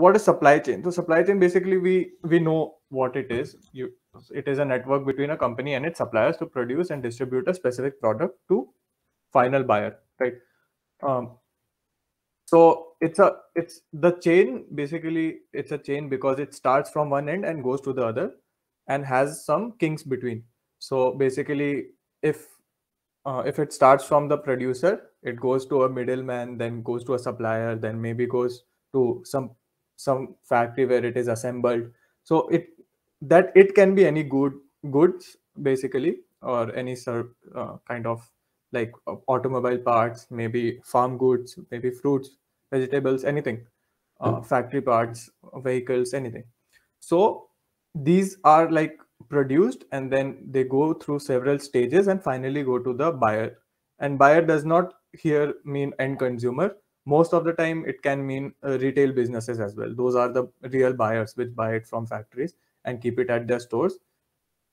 what is supply chain? So supply chain basically we we know what it is. You it is a network between a company and its suppliers to produce and distribute a specific product to final buyer right? Um, so it's a it's the chain basically it's a chain because it starts from one end and goes to the other and has some kinks between. So basically if uh, if it starts from the producer it goes to a middleman then goes to a supplier then maybe goes to some some factory where it is assembled. So it that it can be any good goods basically or any sort uh, kind of like uh, automobile parts maybe farm goods maybe fruits vegetables anything uh, hmm. factory parts vehicles anything. So these are like produced and then they go through several stages and finally go to the buyer. And buyer does not here mean end consumer most of the time it can mean uh, retail businesses as well. Those are the real buyers which buy it from factories and keep it at their stores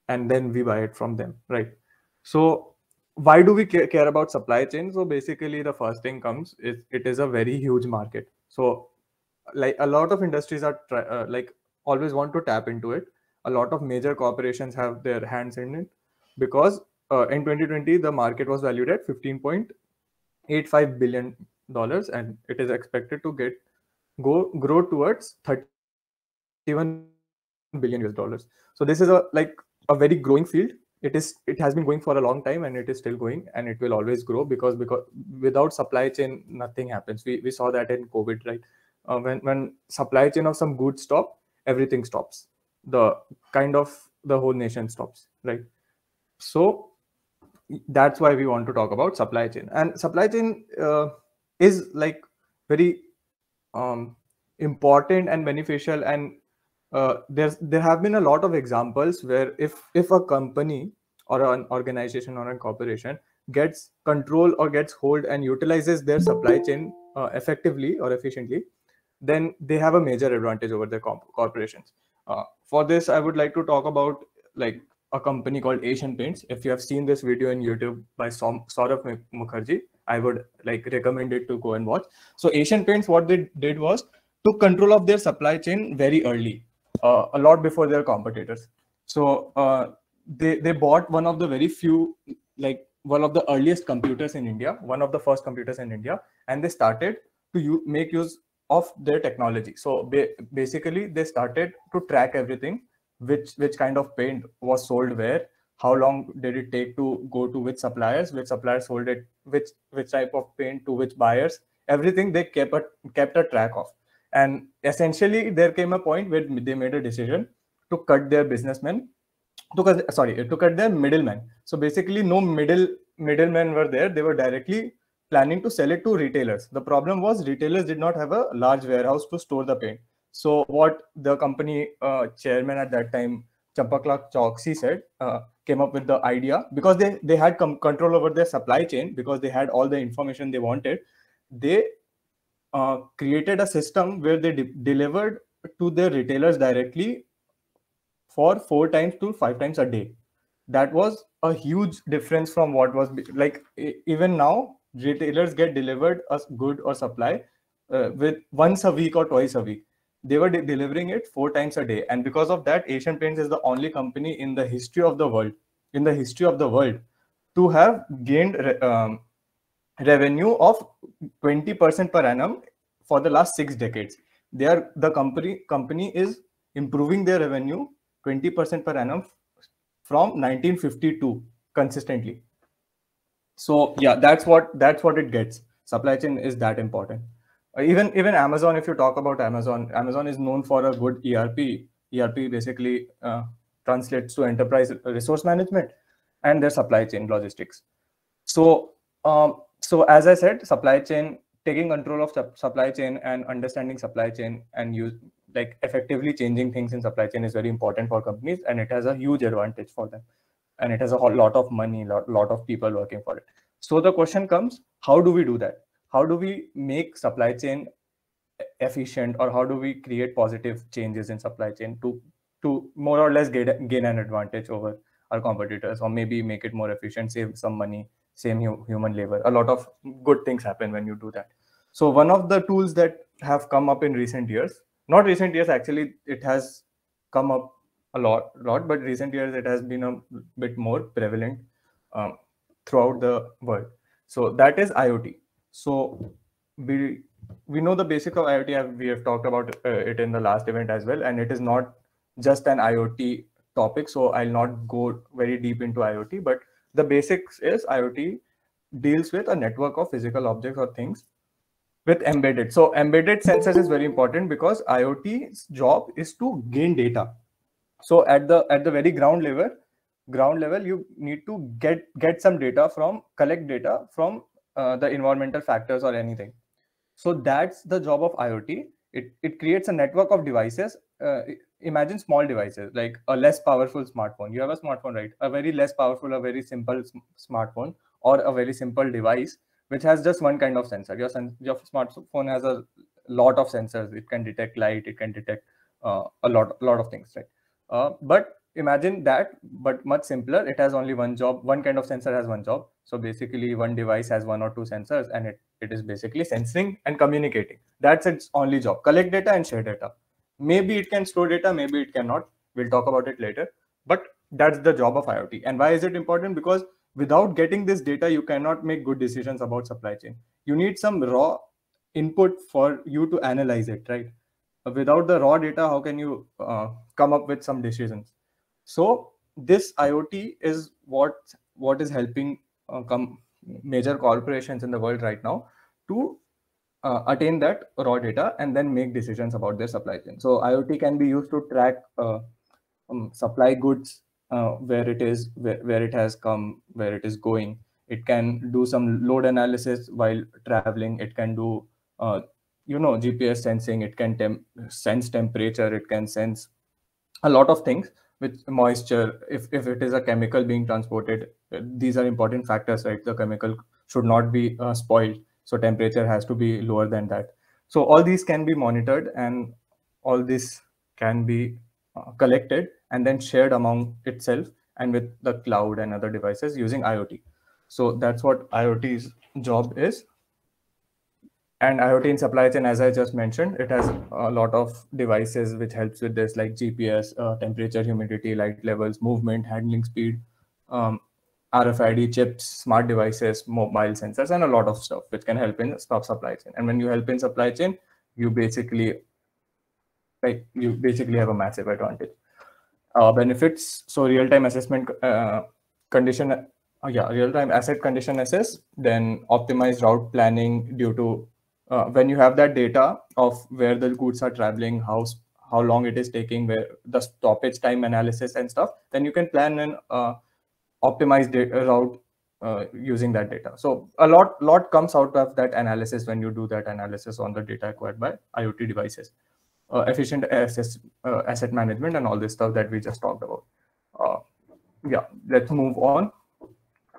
and then we buy it from them right? So why do we care, about supply chain? So basically the first thing comes is it is a very huge market. So like a lot of industries are uh, like always want to tap into it. A lot of major corporations have their hands in it because uh, in 2020 the market was valued at 15.85 billion dollars and it is expected to get go grow towards 31 billion US dollars. So this is a like a very growing field. It is it has been going for a long time and it is still going and it will always grow because because without supply chain nothing happens. We we saw that in COVID, right? Uh, when when supply chain of some goods stop, everything stops. The kind of the whole nation stops, right? So that's why we want to talk about supply chain and supply chain uh, is like very um, important and beneficial. And uh, there's there have been a lot of examples where if if a company or an organization or a corporation gets control or gets hold and utilizes their supply chain uh, effectively or efficiently then they have a major advantage over their corporations. Uh, for this i would like to talk about like a company called asian paints. If you have seen this video in youtube by Som- Saurabh Mukherjea i would like recommend it to go and watch so asian paints what they did was took control of their supply chain very early uh, a lot before their competitors. So uh, they they bought one of the very few like one of the earliest computers in India, one of the first computers in India, and they started to make use of their technology. So ba- basically, they started to track everything, which which kind of paint was sold where, how long did it take to go to which suppliers, which suppliers sold it, which which type of paint to which buyers. Everything they kept a, kept a track of. And essentially there came a point where they made a decision to cut their businessmen to cut, sorry to cut their middlemen. So basically no middle middlemen were there. They were directly planning to sell it to retailers. The problem was retailers did not have a large warehouse to store the paint. So what the company uh, chairman at that time champaklal choksi said uh, came up with the idea because they they had com- control over their supply chain because they had all the information they wanted they uh, created a system where they de- delivered to their retailers directly for four times to five times a day. That was a huge difference from what was like even now retailers get delivered a good or supply uh, with once a week or twice a week they were de- delivering it four times a day and because of that asian paints is the only company in the history of the world in the history of the world to have gained um, revenue of 20% per annum for the last six decades. They are the company company is improving their revenue 20% per annum from 1952 consistently. So yeah, that's what that's what it gets. Supply chain is that important. Even even Amazon, if you talk about Amazon, Amazon is known for a good ERP. ERP basically uh, translates to enterprise resource management and their supply chain logistics. So um, so as i said supply chain taking control of supply chain and understanding supply chain and use like effectively changing things in supply chain is very important for companies and it has a huge advantage for them and it has a lot of money lot, lot of people working for it so the question comes how do we do that how do we make supply chain efficient or how do we create positive changes in supply chain to to more or less get, gain an advantage over our competitors or maybe make it more efficient save some money same hu- human labor? A lot of good things happen when you do that. So one of the tools that have come up in recent years not recent years actually it has come up a lot lot but recent years it has been a bit more prevalent um, throughout the world. So that is iot so we we know the basic of iot we have talked about uh, it in the last event as well and it is not just an iot topic so i'll not go very deep into iot but the basics is iot deals with a network of physical objects or things with embedded. So embedded sensors is very important because IoT's job is to gain data. So at the at the very ground level, ground level, you need to get get some data from collect data from uh, the environmental factors or anything. So that's the job of IoT. It it creates a network of devices. Uh, imagine small devices like a less powerful smartphone. You have a smartphone, right? A very less powerful, a very simple smartphone or a very simple device which has just one kind of sensor. Your, sen- your smartphone has a lot of sensors. It can detect light. It can detect uh, a lot, lot of things, right? Uh, but imagine that, but much simpler. It has only one job. One kind of sensor has one job. So basically, one device has one or two sensors, and it, it is basically sensing and communicating. That's its only job. Collect data and share data. Maybe it can store data. Maybe it cannot. We'll talk about it later. But that's the job of IoT. And why is it important? Because without getting this data you cannot make good decisions about supply chain you need some raw input for you to analyze it right without the raw data how can you uh, come up with some decisions so this iot is what what is helping uh, come major corporations in the world right now to uh, attain that raw data and then make decisions about their supply chain. So iot can be used to track uh, um, supply goods uh, where it is where, where it has come where it is going. It can do some load analysis while traveling. It can do uh, you know gps sensing. It can sense temperature. It can sense a lot of things with moisture if, if it is a chemical being transported these are important factors right the chemical should not be uh, spoiled so temperature has to be lower than that so all these can be monitored and all this can be uh, collected and then shared among itself and with the cloud and other devices using IoT. So that's what IoT's job is. And IoT in supply chain, as I just mentioned, it has a lot of devices which helps with this, like GPS, uh, temperature, humidity, light levels, movement, handling speed, um, RFID chips, smart devices, mobile sensors, and a lot of stuff which can help in supply chain. And when you help in supply chain, you basically like you basically have a massive advantage uh, benefits. So real-time assessment uh, condition, uh, yeah, real-time asset condition assess, then optimized route planning due to uh, when you have that data of where the goods are traveling, how how long it is taking, where the stoppage time analysis and stuff, then you can plan an uh, optimized route uh, using that data. So a lot lot comes out of that analysis when you do that analysis on the data acquired by IoT devices uh, efficient assets, uh, asset management and all this stuff that we just talked about. Uh, yeah, let's move on.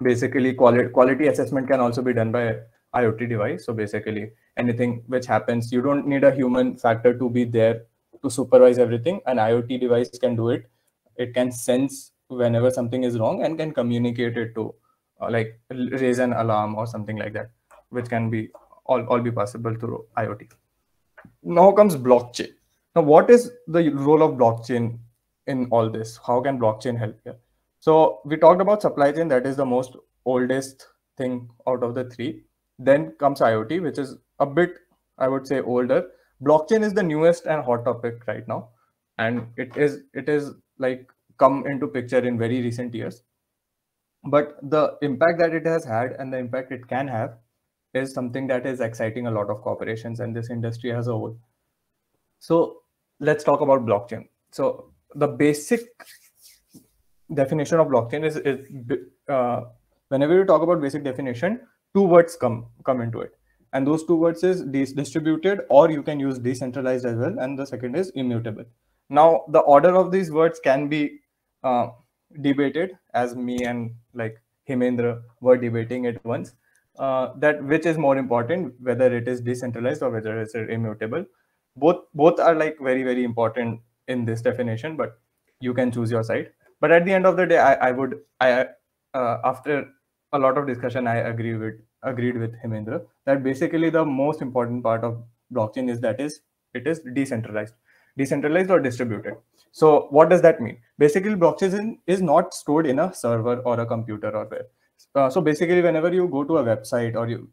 Basically, quality quality assessment can also be done by IoT device. So basically, anything which happens, you don't need a human factor to be there to supervise everything. An IoT device can do it. It can sense whenever something is wrong and can communicate it to uh, like raise an alarm or something like that, which can be all, all be possible through IoT. Now comes blockchain. Now, what is the role of blockchain in all this? How can blockchain help here? So we talked about supply chain. That is the most oldest thing out of the three. Then comes IoT, which is a bit, I would say, older. Blockchain is the newest and hot topic right now, and it is it is like come into picture in very recent years. But the impact that it has had and the impact it can have is something that is exciting a lot of corporations and this industry as a whole. So let's talk about blockchain. So the basic definition of blockchain is, is uh, whenever you talk about basic definition, two words come come into it, and those two words is distributed, or you can use decentralized as well, and the second is immutable. Now the order of these words can be uh, debated, as me and like hemendra were debating it once. Uh, that which is more important, whether it is decentralized or whether it's immutable both both are like very very important in this definition but you can choose your side but at the end of the day i, I would i uh, after a lot of discussion i agree with agreed with hemendra that basically the most important part of blockchain is that is it is decentralized decentralized or distributed. So what does that mean? Basically blockchain is not stored in a server or a computer or where uh, so basically whenever you go to a website or you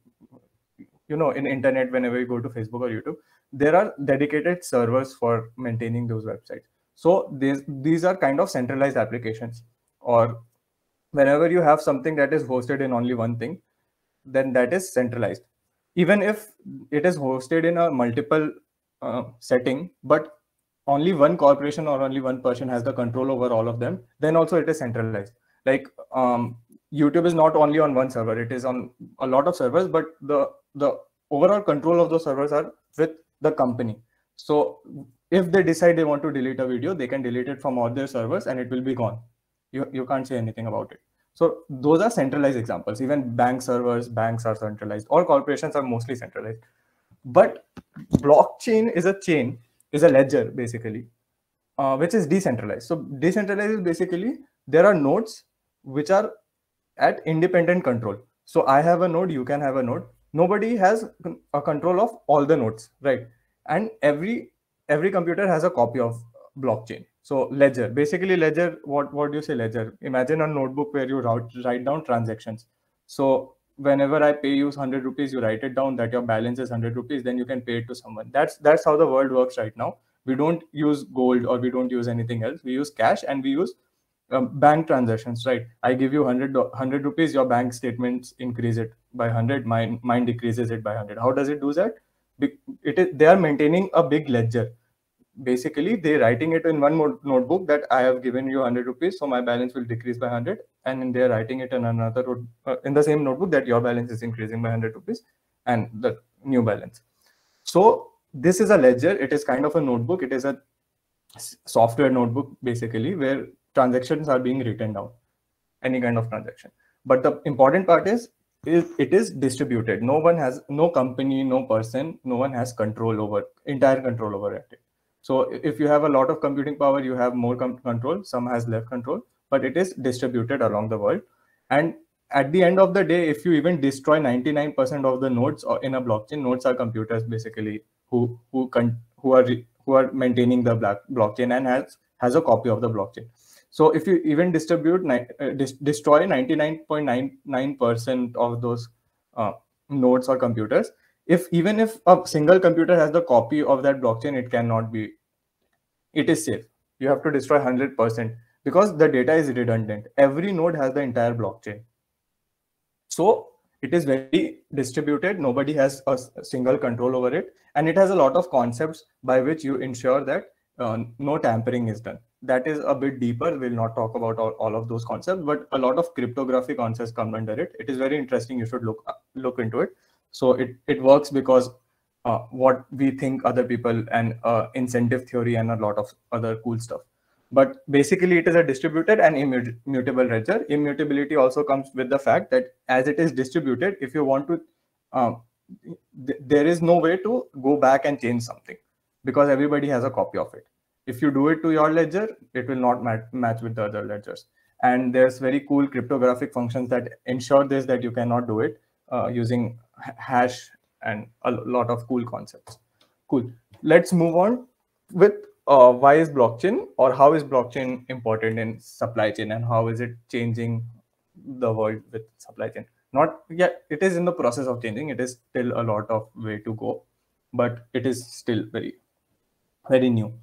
you know in internet whenever you go to facebook or youtube there are dedicated servers for maintaining those websites. So these these are kind of centralized applications or whenever you have something that is hosted in only one thing then that is centralized. Even if it is hosted in a multiple uh, setting but only one corporation or only one person has the control over all of them then also it is centralized. Like um, youtube is not only on one server it is on a lot of servers but the the overall control of those servers are with the company. So if they decide they want to delete a video they can delete it from all their servers and it will be gone. You, you can't say anything about it so those are centralized examples. Even bank servers banks are centralized. All corporations are mostly centralized. But blockchain is a chain is a ledger basically uh, which is decentralized. So decentralized is basically there are nodes which are at independent control. So i have a node you can have a node. Nobody has a control of all the nodes right? And every every computer has a copy of blockchain so ledger. Basically ledger what what do you say ledger? Imagine a notebook where you write, write down transactions. So whenever i pay you 100 rupees you write it down that your balance is 100 rupees then you can pay it to someone. That's that's how the world works right now. We don't use gold or we don't use anything else. We use cash and we use um, bank transactions right? I give you 100 100 rupees your bank statements increase it by 100 mine mine decreases it by 100 how does it do that? It is they are maintaining a big ledger basically they're writing it in one notebook that i have given you 100 rupees so my balance will decrease by 100 and they're writing it in another uh, in the same notebook that your balance is increasing by 100 rupees and the new balance. So this is a ledger. It is kind of a notebook. It is a software notebook basically where transactions are being written down. Any kind of transaction. But the important part is is it is distributed. No one has no company no person no one has control over entire control over it so if you have a lot of computing power you have more control some has less control but it is distributed along the world. And at the end of the day if you even destroy 99% of the nodes or in a blockchain nodes are computers basically who who who are who are maintaining the black blockchain and has has a copy of the blockchain. So if you even distribute, uh, dis destroy 99.99% of those uh, nodes or computers, if even if a single computer has the copy of that blockchain, it cannot be, it is safe. You have to destroy 100% because the data is redundant. Every node has the entire blockchain. So it is very distributed. Nobody has a single control over it. And it has a lot of concepts by which you ensure that uh, no tampering is done that is a bit deeper. We'll not talk about all, all of those concepts, but a lot of cryptography concepts come under it. It is very interesting. You should look look into it. So it it works because uh, what we think other people and uh, incentive theory and a lot of other cool stuff. But basically, it is a distributed and immutable ledger. Immutability also comes with the fact that as it is distributed, if you want to, um, th there is no way to go back and change something because everybody has a copy of it if you do it to your ledger, it will not mat match with the other ledgers. And there's very cool cryptographic functions that ensure this, that you cannot do it uh, using hash and a lot of cool concepts. Cool. Let's move on with uh, why is blockchain or how is blockchain important in supply chain and how is it changing the world with supply chain? Not yet, it is in the process of changing. It is still a lot of way to go, but it is still very, very new.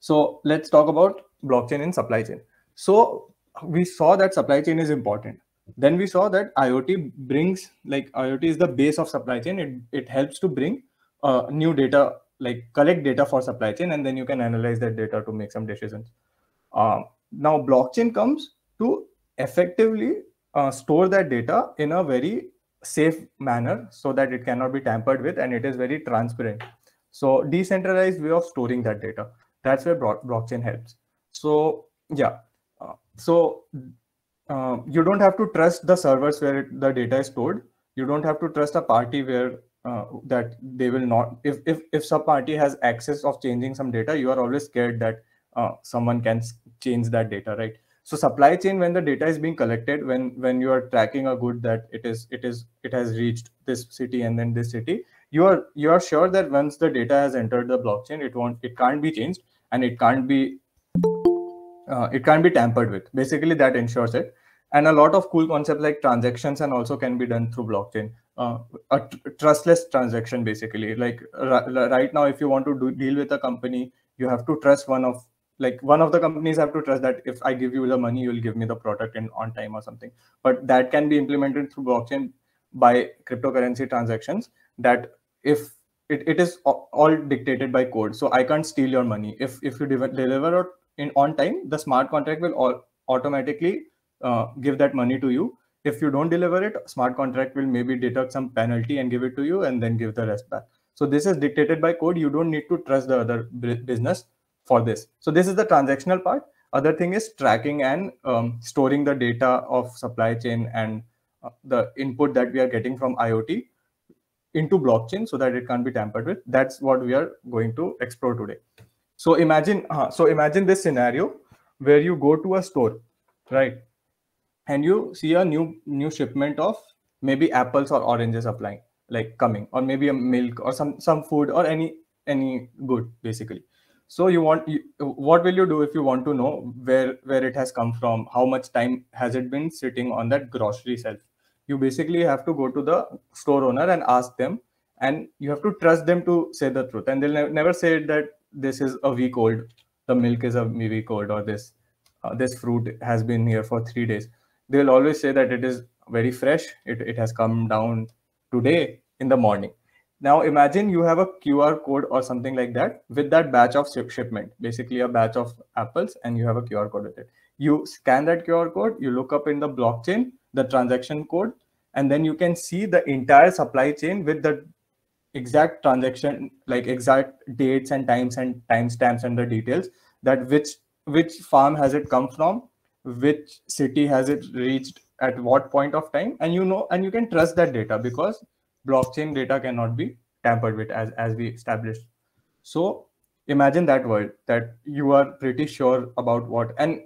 So let's talk about blockchain in supply chain. So we saw that supply chain is important. Then we saw that IoT brings like IoT is the base of supply chain. It, it helps to bring uh, new data, like collect data for supply chain, and then you can analyze that data to make some decisions. Uh, now blockchain comes to effectively uh, store that data in a very safe manner so that it cannot be tampered with and it is very transparent. So decentralized way of storing that data that's where blockchain helps so yeah uh, so uh, you don't have to trust the servers where the data is stored. You don't have to trust a party where uh, that they will not if if if some party has access of changing some data you are always scared that uh, someone can change that data right? So supply chain when the data is being collected when when you are tracking a good that it is it is it has reached this city and then this city you are you are sure that once the data has entered the blockchain it won't it can't be changed and it can't be uh, it can't be tampered with. Basically that ensures it. And a lot of cool concepts like transactions and also can be done through blockchain. Uh, a trustless transaction basically. Like right now if you want to do, deal with a company you have to trust one of like one of the companies have to trust that if i give you the money you'll give me the product in on time or something. But that can be implemented through blockchain by cryptocurrency transactions that if it, it is all dictated by code. So i can't steal your money. If if you deliver in on time the smart contract will all automatically uh, give that money to you. If you don't deliver it smart contract will maybe deduct some penalty and give it to you and then give the rest back. So this is dictated by code. You don't need to trust the other business for this. So this is the transactional part. Other thing is tracking and um, storing the data of supply chain and uh, the input that we are getting from iot into blockchain so that it can't be tampered with. That's what we are going to explore today so imagine uh, so imagine this scenario where you go to a store right? And you see a new new shipment of maybe apples or oranges applying like coming or maybe a milk or some some food or any any good basically. So you want you, what will you do if you want to know where where it has come from? How much time has it been sitting on that grocery shelf? You basically have to go to the store owner and ask them and you have to trust them to say the truth. And they'll ne- never say that this is a week old the milk is a week old or this uh, this fruit has been here for 3 days. They'll always say that it is very fresh. It, it has come down today in the morning. Now imagine you have a qr code or something like that with that batch of ship shipment basically a batch of apples and you have a qr code with it. You scan that qr code you look up in the blockchain the transaction code and then you can see the entire supply chain with the exact transaction like exact dates and times and timestamps and the details that which which farm has it come from which city has it reached at what point of time and you know and you can trust that data because blockchain data cannot be tampered with as as we established. So imagine that world that you are pretty sure about what and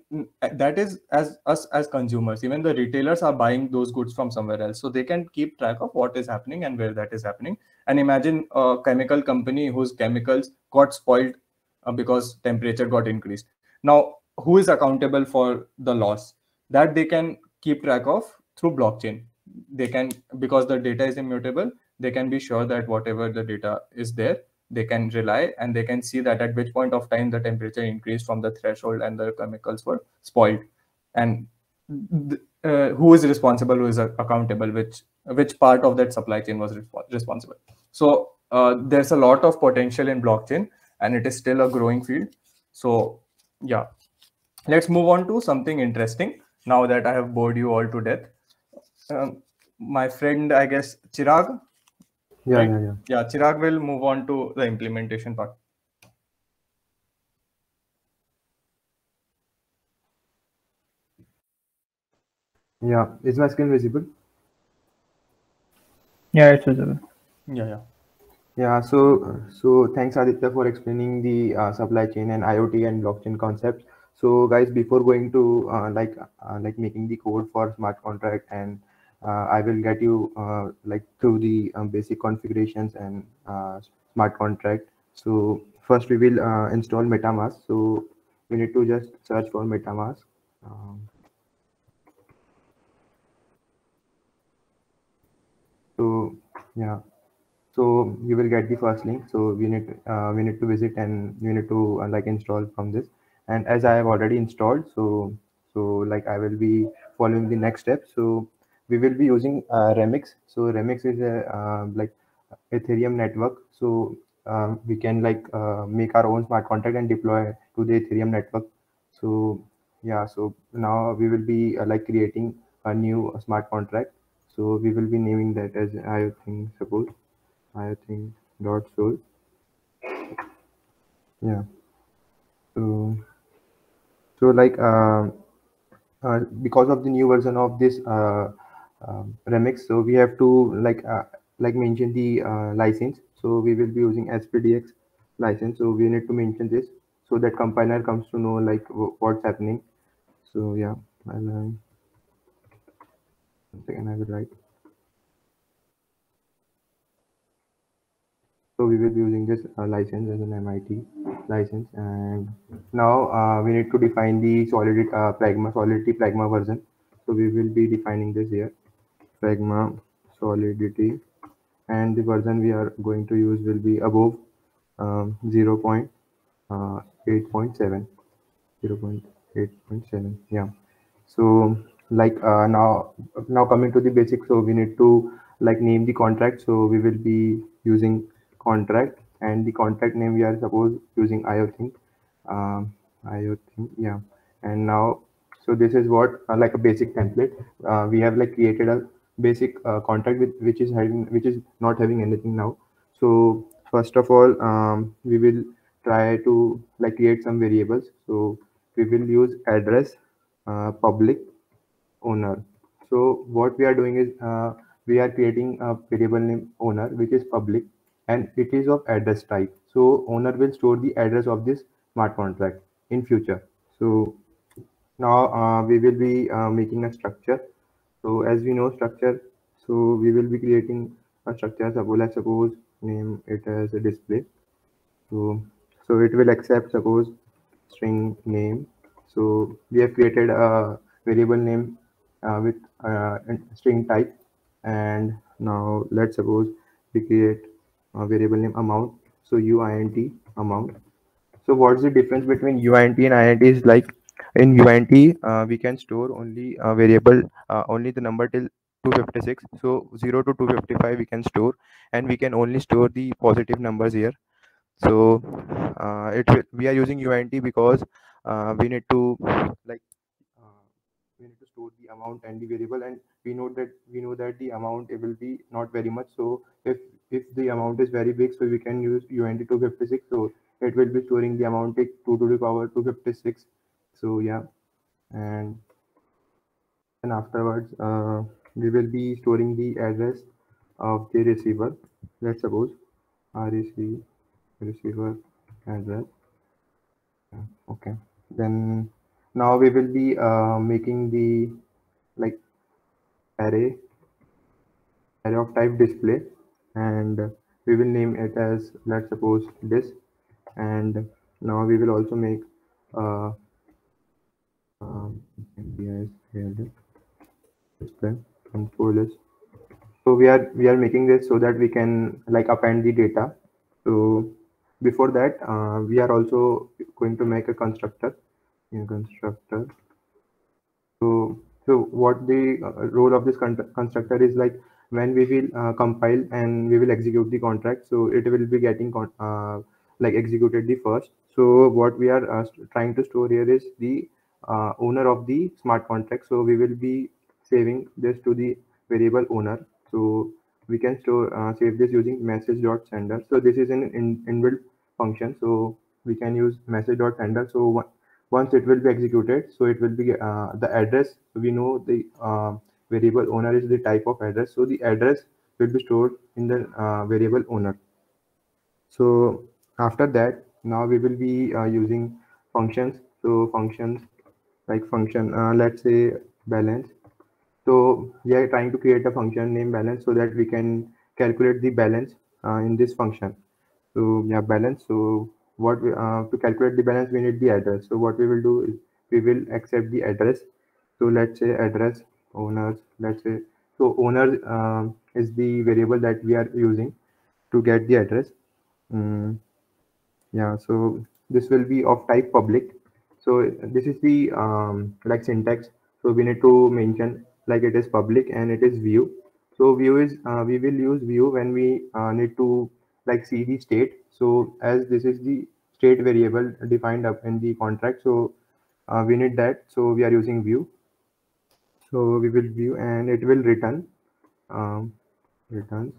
that is as us as consumers. Even the retailers are buying those goods from somewhere else. So they can keep track of what is happening and where that is happening and imagine a chemical company whose chemicals got spoiled uh, because temperature got increased. Now who is accountable for the loss? That they can keep track of through blockchain. They can because the data is immutable they can be sure that whatever the data is there they can rely and they can see that at which point of time the temperature increased from the threshold and the chemicals were spoiled. And uh, who is responsible who is accountable which which part of that supply chain was resp responsible so uh, there's a lot of potential in blockchain and it is still a growing field so yeah let's move on to something interesting now that i have bored you all to death um, my friend i guess chirag yeah, right? yeah, yeah. Yeah, Chirag will move on to the implementation part. Yeah, is my screen visible? Yeah, it's visible. Yeah, yeah. Yeah, so so thanks Aditya for explaining the uh, supply chain and IoT and blockchain concepts. So guys, before going to uh, like uh, like making the code for smart contract and uh, I will get you uh, like through the um, basic configurations and uh, smart contract. So first we will install MetaMask. So we need to just search for MetaMask. Um, so yeah. So you will get the first link. So we need uh, we need to visit and we need to uh, like install from this. And as i have already installed so so like i will be following the next step. So we will be using uh, remix. So remix is a uh, like ethereum network. So um, we can like uh, make our own smart contract and deploy to the ethereum network. So yeah. So now we will be uh, like creating a new smart contract so we will be naming that as i think suppose. I think dot soul. Yeah. So so like uh, uh, because of the new version of this uh, um, remix so we have to like uh, like mention the uh, license. So we will be using spdx license. So we need to mention this so that compiler comes to know like what's happening. So yeah Uh, second i will write so we will be using this uh, license as an MIT license. And now uh, we need to define the solidity, uh, pragma, solidity pragma version. So we will be defining this here, pragma solidity. And the version we are going to use will be above um, 0 uh, 0.8.7. 0.8.7, yeah. So like uh, now, now coming to the basics, so we need to like name the contract. So we will be using contract and the contract name we are suppose using IOThink. Um, IOThink, yeah. And now, so this is what uh, like a basic template. Uh, we have like created a basic uh, contract with which is having which is not having anything now. So first of all, um, we will try to like create some variables. So we will use address uh, public owner. So what we are doing is uh, we are creating a variable name owner which is public and it is of address type. So owner will store the address of this smart contract in future. So now uh, we will be uh, making a structure. So as we know structure, so we will be creating a structure. Suppose let's suppose name it as a display. So so it will accept suppose string name. So we have created a variable name with uh, string type. And now let's suppose we create a variable name amount. So uint amount. So what's the difference between uint and int is like in uint uh, we can store only a variable uh, only the number till 256 so 0 to 255 we can store and we can only store the positive numbers here. So uh, it we are using uint because uh, we need to like we need to store amount and the variable and we know that we know that the amount it will be not very much. So if if the amount is very big so we can use uint 256 so it will be storing the amount take 2 to the power 256 so yeah. And and afterwards uh, we will be storing the address of the receiver. Let's suppose REC receiver address. Okay. Then now we will be uh, making the like array array of type display and we will name it as let's suppose this and now we will also make uh, um, display control is so we are we are making this so that we can like append the data so before that uh, we are also going to make a constructor in constructor. So, so what the uh, role of this constructor is like when we will uh, compile and we will execute the contract. So it will be getting uh, like executed the first. So what we are uh, trying to store here is the uh, owner of the smart contract. So we will be saving this to the variable owner. So we can store uh, save this using message dot sender. So this is an in, inbuilt function. So we can use message dot sender. So once it will be executed so it will be uh, the address we know the uh, variable owner is the type of address so the address will be stored in the uh, variable owner. So after that now we will be uh, using functions. So functions like function uh, let's say balance. So we are trying to create a function named balance so that we can calculate the balance uh, in this function. So yeah balance so what we, uh, to calculate the balance we need the address. So what we will do is we will accept the address. So let's say address owners let's say so owner uh, is the variable that we are using to get the address. Mm, yeah so this will be of type public. So this is the um, like syntax. So we need to mention like it is public and it is view. So view is uh, we will use view when we uh, need to like see the state so as this is the state variable defined up in the contract so uh, we need that. So we are using view. So we will view and it will return. Um, returns.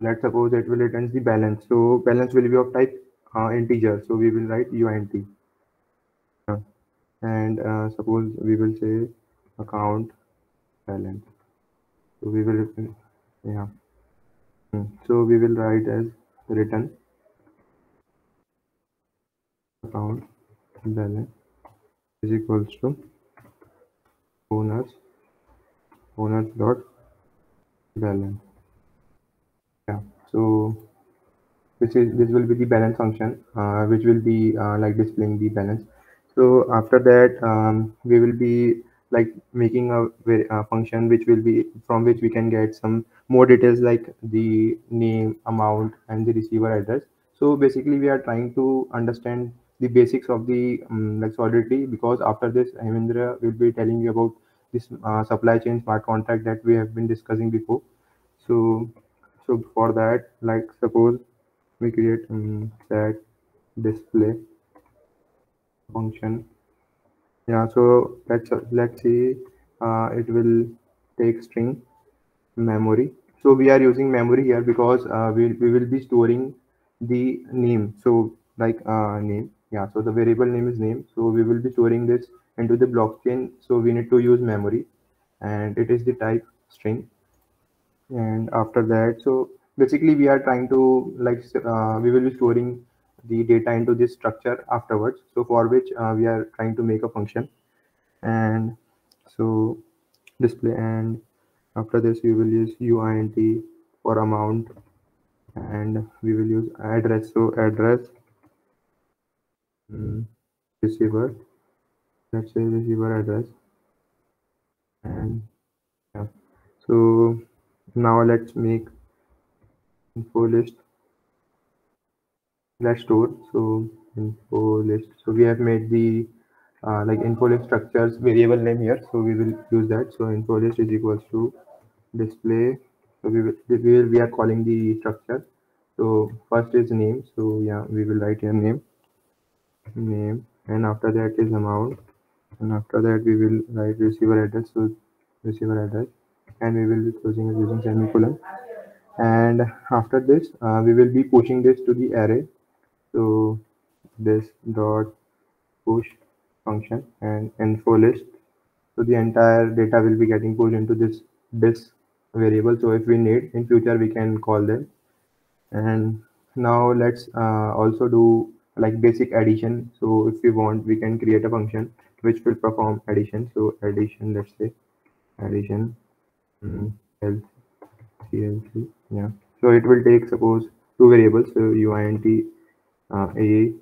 Let's suppose it will return the balance. So balance will be of type uh, integer. So we will write uint. Uh, and uh, suppose we will say account balance. So we will yeah. Hmm. so we will write as return account balance is equals to owners owners dot balance yeah so this is this will be the balance function uh, which will be uh, like displaying the balance. So after that um, we will be like making a, a, function which will be from which we can get some more details like the name amount and the receiver address. So basically we are trying to understand the basics of the um, like solidity because after this Hemendra will be telling you about this uh, supply chain smart contract that we have been discussing before. So so for that like suppose we create um, that display function. Yeah so let's let's see uh, it will take string memory. So we are using memory here because uh, we, we will be storing the name. So like uh, name yeah so the variable name is name so we will be storing this into the blockchain. So we need to use memory and it is the type string. And after that so basically we are trying to like uh, we will be storing the data into this structure afterwards. So for which uh, we are trying to make a function. And so display and after this we will use uint for amount and we will use address. So address receiver let's say receiver address. And yeah. So now let's make info list slash store. So info list. So we have made the uh, like info list structures variable name here. So we will use that. So info list is equals to display. So we will, we are calling the structure. So first is name. So yeah we will write here name name. And after that is amount. And after that we will write receiver address so receiver address. And we will be closing it using semicolon. And after this uh, we will be pushing this to the array. So this dot push function and info list. So the entire data will be getting pushed into this this variable. So if we need in future we can call them. And now let's uh, also do like basic addition. So if we want we can create a function which will perform addition. So addition let's say addition mm, yeah. So it will take suppose two variables. So uint uh, a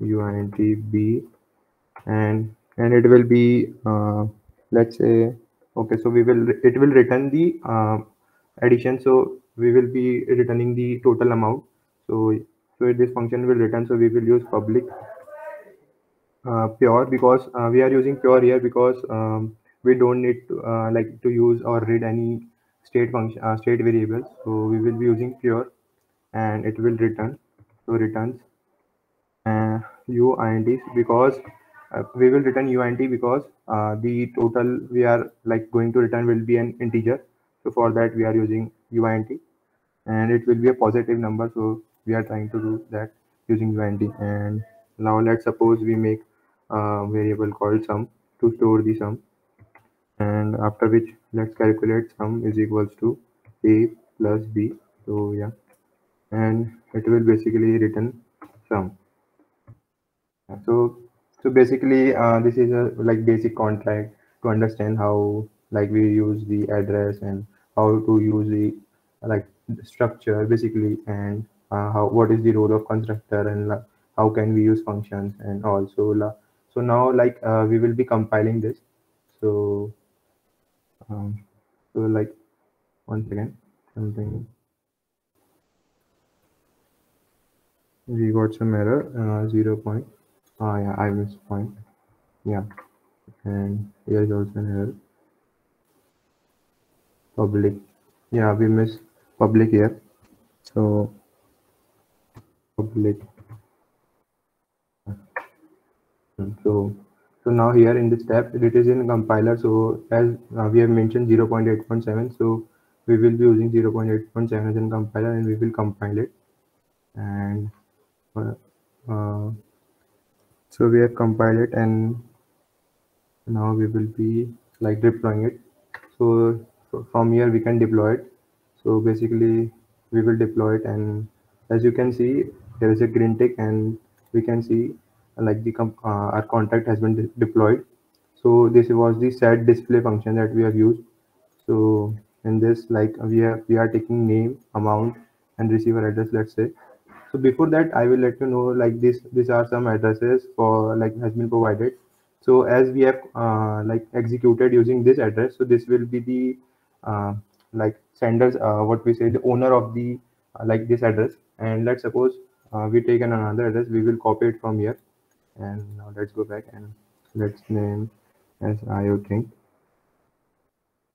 uint b and and it will be uh, let's say okay so we will it will return the uh, addition. So we will be returning the total amount. So so this function will return so we will use public uh, pure because uh, we are using pure here because um, we don't need to uh, like to use or read any state function uh, state variables. So we will be using pure and it will return. So returns uh, uint because uh, we will return uint because uh, the total we are like going to return will be an integer. So for that we are using uint and it will be a positive number. So we are trying to do that using uint and now let's suppose we make a variable called sum to store the sum. And after which let's calculate sum is equals to a plus b. So yeah. And it will basically return sum. So so basically uh, this is a like basic contract to understand how like we use the address and how to use the like structure basically. And how what is the role of constructor and uh, how can we use functions and also so now like uh, we will be compiling this. So um, so like once again something. We got some error uh, zero point. Ah yeah i missed point. Yeah. And here is also an error. Public. Yeah we miss public here. So public so so now here in this tab, it is in compiler. So as uh, we have mentioned 0.8.7, so we will be using 0.8.7 as in compiler and we will compile it. And uh, uh, so we have compiled it and now we will be like deploying it. So, so from here we can deploy it. So basically we will deploy it and as you can see, there is a green tick and we can see like the uh, our contract has been de deployed. So this was the set display function that we have used. So in this like we are we are taking name amount and receiver address let's say. So before that i will let you know like this these are some addresses for like has been provided. So as we have uh, like executed using this address so this will be the uh, like senders uh, what we say the owner of the uh, like this address. And let's suppose uh, we taken another address. We will copy it from here. And now let's go back and let's name as IO think.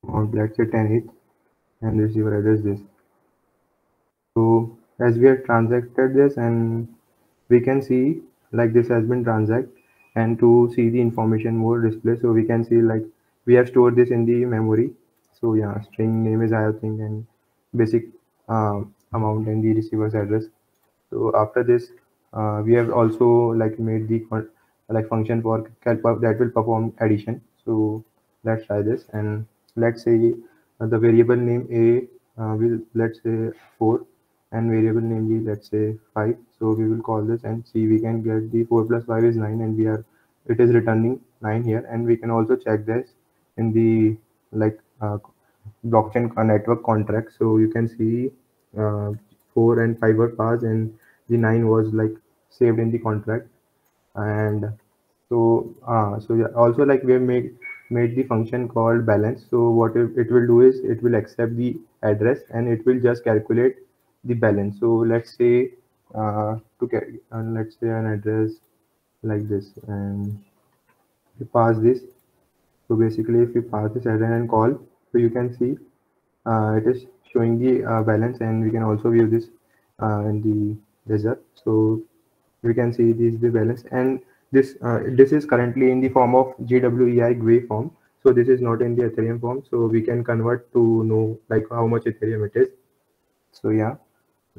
Or let's say 10 and receiver address this. So as we have transacted this and we can see like this has been transacted and to see the information more display so we can see like we have stored this in the memory. So yeah string name is IO think and basic uh, amount and the receiver's address so after this uh, we have also like made the like function for that will perform addition. So let's try this. And let's say uh, the variable name a uh, will let's say 4 and variable name b let's say 5 so we will call this and see we can get the 4 plus 5 is 9 and we are it is returning 9 here. And we can also check this in the like uh, blockchain network contract. So you can see uh, 4 and 5 were passed and the 9 was like saved in the contract. And so uh, so also like we have made made the function called balance. So what it, will do is it will accept the address and it will just calculate the balance. So let's say uh, to uh, let's say an address like this and we pass this so basically if we pass this address and call so you can see uh, it is showing the uh, balance and we can also view this uh, in the result. So we can see this is the balance and this uh, this is currently in the form of GWEI GUI form. So this is not in the ethereum form. So we can convert to know like how much ethereum it is. So yeah.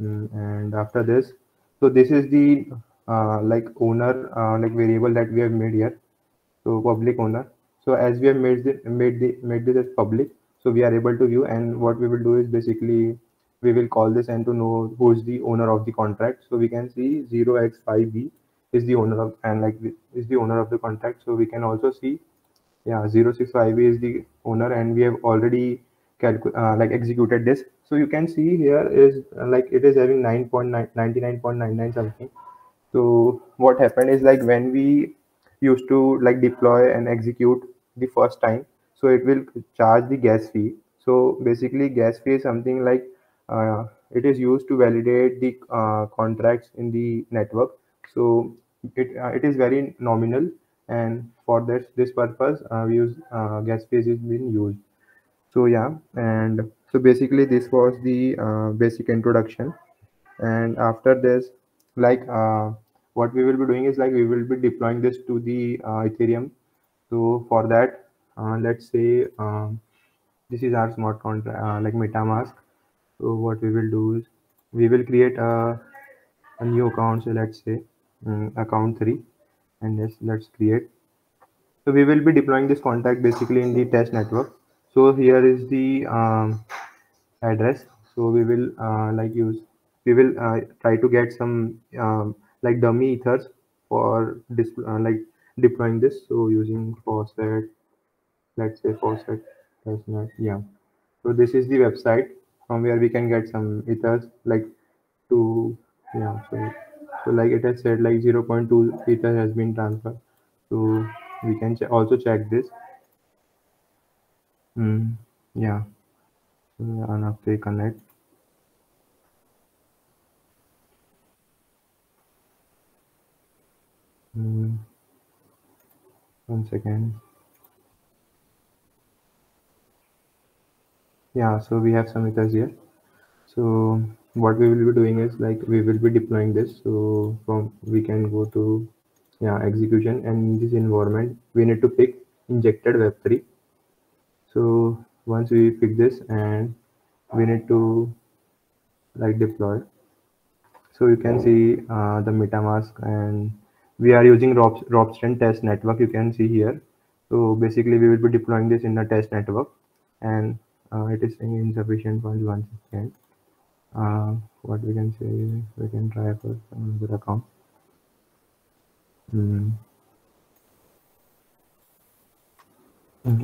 Mm, and after this so this is the uh, like owner uh, like variable that we have made here. So public owner. So as we have made the made the made this as public so we are able to view and what we will do is basically we will call this and to know who is the owner of the contract. So we can see 0x5b is the owner of and like is the owner of the contract. So we can also see yeah 065b is the owner and we have already uh, like executed this. So you can see here is uh, like it is having 9.99.99 something. So what happened is like when we used to like deploy and execute the first time so it will charge the gas fee. So basically gas fee is something like uh, it is used to validate the uh, contracts in the network. So it uh, it is very nominal and for this this purpose uh, we use uh, gas fees is being used. So yeah and so basically this was the uh, basic introduction. And after this like what we will be doing is like we will be deploying this to the ethereum. So for that let's say um, this is our smart contract like metamask. So what we will do is we will create a, a new account so let's say um, account 3 and let's let's create. So we will be deploying this contact basically in the test network. So here is the um, address. So we will uh, like use we will uh, try to get some um, like dummy ethers for this uh, like deploying this. So using faucet let's say faucet testnet yeah. So this is the website. From where we can get some ethers like to yeah so so like it has said like 0.2 ether has been transferred. So we can ch also check this. Mm, yeah. So after connect mm, one second yeah so we have some ethers here. So what we will be doing is like we will be deploying this. So from we can go to yeah execution. And this environment we need to pick injected web3 so once we pick this and we need to like deploy. So you can see uh, the metamask and we are using Rob Ropsten test network. You can see here. So basically we will be deploying this in the test network. And uh, it is saying insufficient funds one second uh, what we can say we can try for another account. Mm.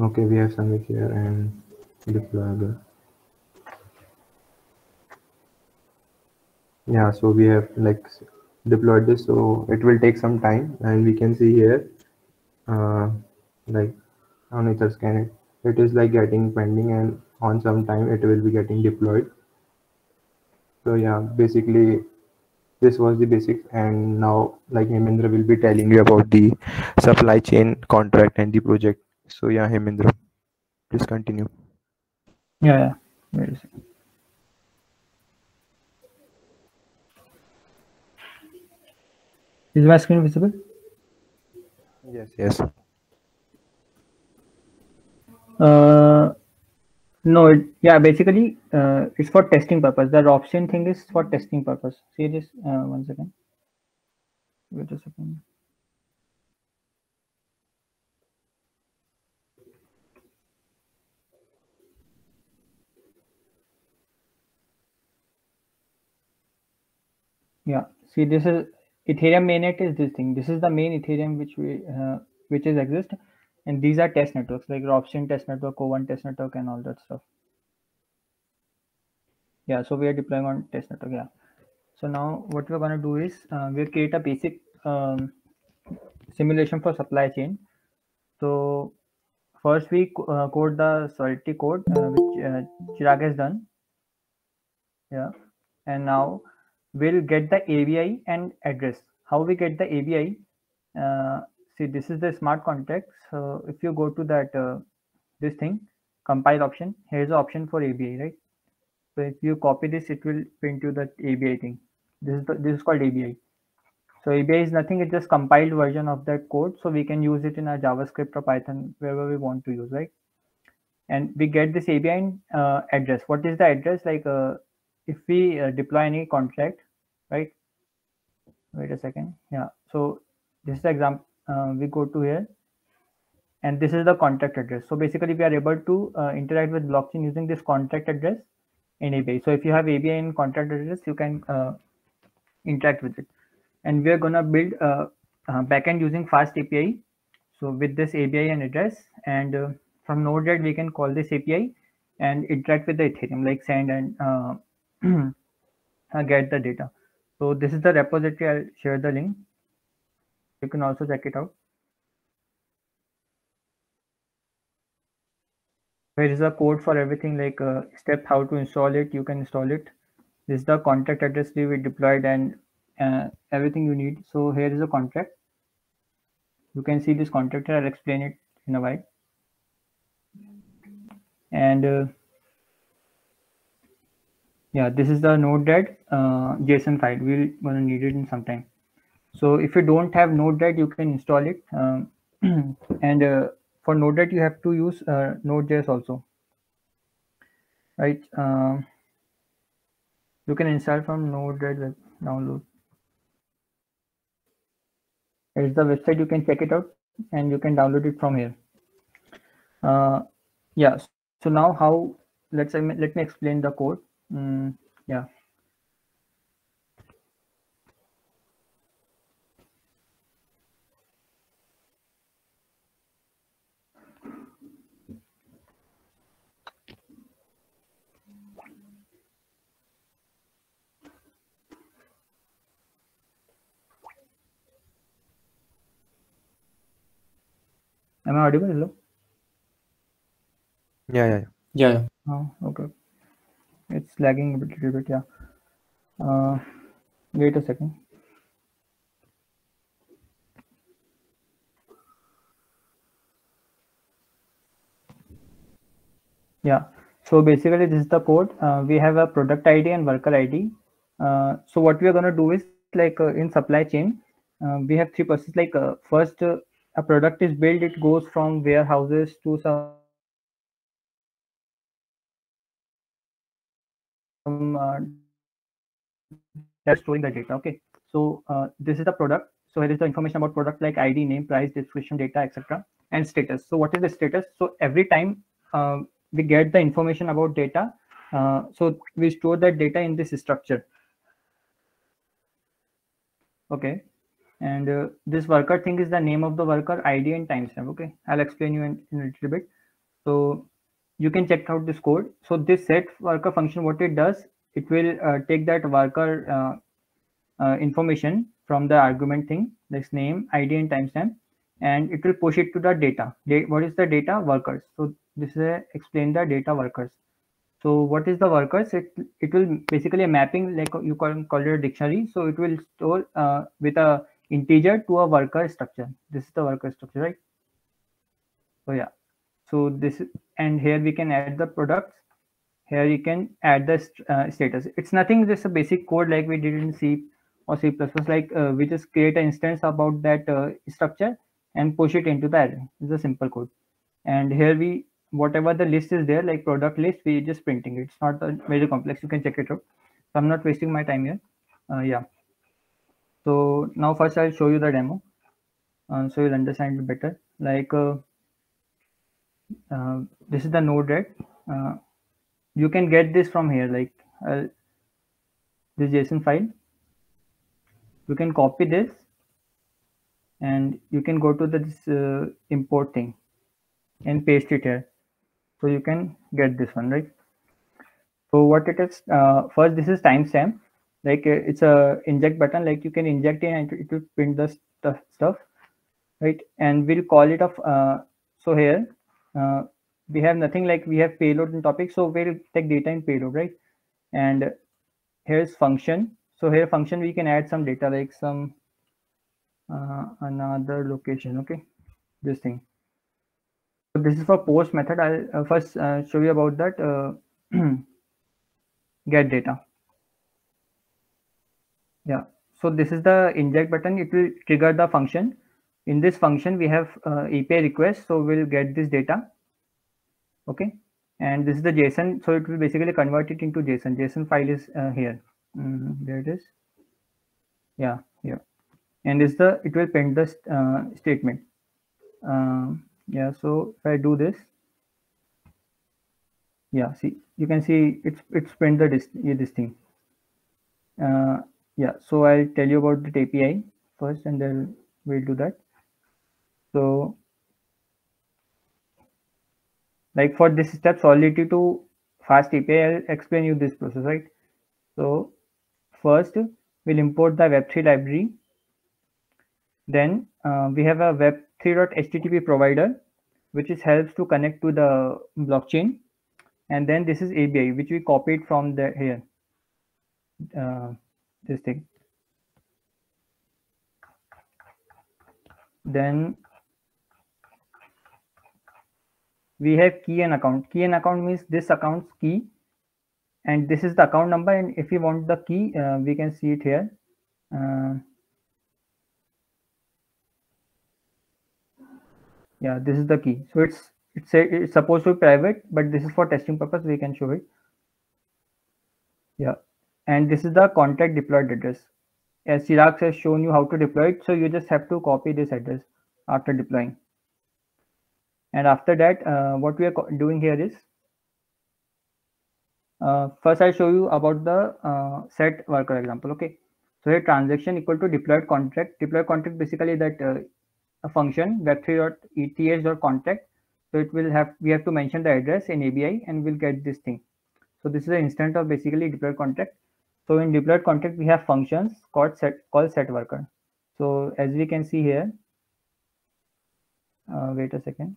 okay we have some here and deployable. Yeah so we have like deployed this so it will take some time and we can see here uh, like on etherscan it, it is like getting pending and on some time it will be getting deployed so yeah basically this was the basics and now like hemendra will be telling you about the supply chain contract and the project so yeah hemendra please continue Yeah, yeah. Wait a second. Is my screen visible? yes yes Uh, no, yeah, basically, uh, it's for testing purpose. The option thing is for testing purpose. See this, uh, one second. Wait a second. Yeah, see, this is Ethereum mainnet is this thing. This is the main Ethereum which we uh, which is exist, and these are test networks like Ropsten test network, O1 test network, and all that stuff. Yeah, so we are deploying on test network. Yeah. So now what we're gonna do is uh, we'll create a basic um, simulation for supply chain. So first we uh, code the Solidity code uh, which uh, Chirag has done. Yeah, and now we'll get the ABI and address. How we get the ABI? See, this is the smart contract. So if you go to that uh, this thing compile option, here's the option for ABI, right? So if you copy this, it will print you that ABI thing. This is the, this is called ABI. So ABI is nothing; it's just compiled version of that code. So we can use it in our JavaScript or Python wherever we want to use, right? And we get this ABI uh, address. What is the address? Like uh, if we uh, deploy any contract, right? Wait a second. Yeah. So this is the example. Uh, we go to here, and this is the contract address. So basically, we are able to uh, interact with blockchain using this contract address in ABI. So if you have ABI in contract address, you can uh, interact with it. And we are gonna build a, a backend using Fast API. So with this ABI and address, and uh, from Node.js we can call this API and interact with the Ethereum, like send and uh, uh, get the data. So this is the repository. I'll share the link. You can also check it out. There is a code for everything, like uh, step how to install it. You can install it. This is the contract address we deployed and uh, everything you need. So here is a contract. You can see this contract. I'll explain it in a while. And uh, yeah, this is the Node.js uh, JSON file. We're gonna need it in some time. So if you don't have Node.js, you can install it. Um, and uh, for Node.js, you have to use uh, Node.js also, right? Um, you can install from Node.js download. Here's the website. You can check it out, and you can download it from here. Uh, yeah. So now how? Let's let me explain the code. Mm, yeah. Am I audible? Hello. yeah yeah, yeah. Yeah, yeah. Oh, okay. It's lagging a bit, little bit. Yeah. Uh, wait a second. Yeah. So basically, this is the code. Uh, we have a product ID and worker ID. Uh, so what we are gonna do is like uh, in supply chain, uh, we have three processes. Like uh, first, uh, a product is built. It goes from warehouses to some uh, that's storing the data. Okay. So uh, this is the product. So here is the information about product like ID, name, price, description, data, etc. and status. So what is the status? So every time uh, we get the information about data, uh, so we store that data in this structure. Okay. And uh, this worker thing is the name of the worker, ID and timestamp. Okay. I'll explain you in, in a little bit. So you can check out this code. So this set worker function, what it does, it will uh, take that worker uh, uh, information from the argument thing, this name, ID, and timestamp, and it will push it to the data. Da what is the data? Workers. So this is a, explain the data workers. So what is the workers? It it will basically a mapping like you call, call it a dictionary. So it will store uh, with a integer to a worker structure. This is the worker structure, right? So yeah. So this and here we can add the products. Here you can add the uh, status. It's nothing just a basic code like we did in C or C++. Plus. Like uh, we just create an instance about that uh, structure and push it into the array. It's a simple code. And here we whatever the list is there like product list we just printing it. it's not very complex you can check it out so i'm not wasting my time here uh, yeah so now first i'll show you the demo uh, so you'll understand it better. Like uh, uh this is the node red. Uh, you can get this from here like this json file. You can copy this and you can go to the this uh, import thing and paste it here. So you can get this one right? So what it is uh, first this is timestamp like uh, it's a inject button like you can inject it and it will print the stuff, right? And we'll call it of uh, so here uh, we have nothing like we have payload and topic so we'll take data in payload right? And here's function. So here function we can add some data like some uh, another location okay? This thing. So this is for post method. I'll uh, first uh, show you about that get data yeah. So this is the inject button. It will trigger the function. In this function we have uh, api request. So we'll get this data. Okay. And this is the json. So it will basically convert it into json. Json file is uh, here. Mm, there it is. Yeah. Here. And this the it will print the uh, statement. Um, yeah. So if i do this. Yeah. See you can see it's it's print the this, this thing. Uh, yeah so i'll tell you about the api first and then we'll do that. So like for this step solidity to fast api i'll explain you this process right? So first we'll import the web3 library. Then uh, we have a web3.http provider, which is helps to connect to the blockchain. And then this is ABI, which we copied from the here, uh, this thing. Then we have key and account. Key and account means this account's key, and this is the account number. And if you want the key, uh, we can see it here. Uh, yeah this is the key so it's it's a, it's supposed to be private but this is for testing purpose we can show it yeah and this is the contact deployed address as Chirag has shown you how to deploy it so you just have to copy this address after deploying and after that uh, what we are doing here is uh, first I'll show you about the uh, set worker example okay so here transaction equal to deployed contract deployed contract basically that uh, a function web3.eth.contact. So it will have, we have to mention the address in ABI and we'll get this thing. So this is an instance of basically deployed contract. So in deployed contract, we have functions called set, called set worker. So as we can see here, uh, wait a second.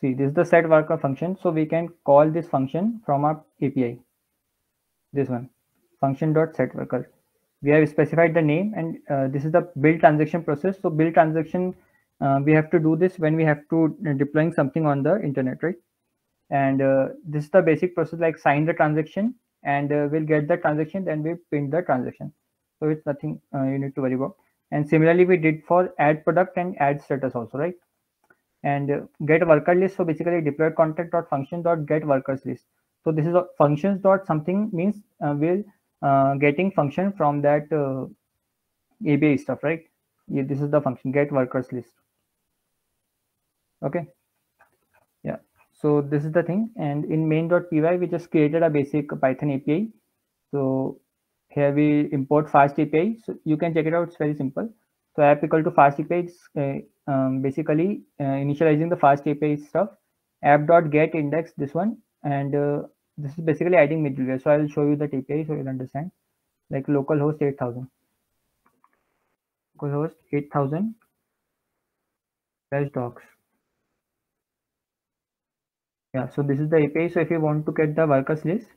See, this is the set worker function. So we can call this function from our API this one function dot set worker we have specified the name and uh, this is the build transaction process so build transaction uh, we have to do this when we have to uh, deploying something on the internet right? And uh, this is the basic process like sign the transaction and uh, we'll get the transaction then we print the transaction. So it's nothing uh, you need to worry about. And similarly we did for add product and add status also right? And get worker list. So basically deployed contact dot function dot get workers list. So this is a functions dot something means uh, uh, getting function from that uh, ABI stuff, right? Yeah, this is the function get workers list. Okay. Yeah. So this is the thing. And in main.py, we just created a basic Python API. So here we import fast API. So you can check it out. It's very simple. So app equal to fast API is uh, um, basically uh, initializing the fast API stuff. App dot get index this one, and uh, this is basically adding middleware. So I'll show you that API so you'll understand. Like localhost 8000, localhost 8000 dash docs. Yeah, so this is the API. So if you want to get the workers list,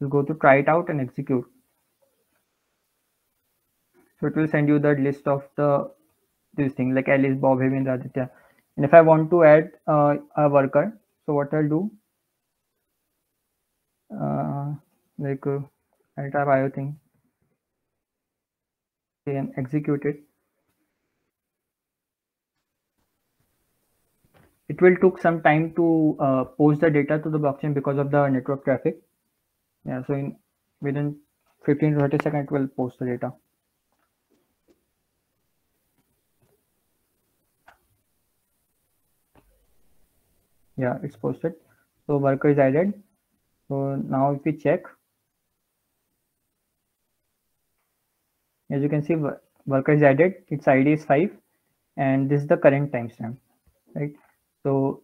you go to try it out and execute. So it will send you the list of the this thing like Alice, Bob, Hemendra, Aditya. And if I want to add uh, a worker, so what I'll do, uh, like uh, I'll type IO thing and execute it. It will took some time to uh, post the data to the blockchain because of the network traffic. Yeah, so in within 15 to 30 seconds, it will post the data. yeah it's posted so worker is added so now if we check as you can see worker is added its id is 5 and this is the current timestamp right so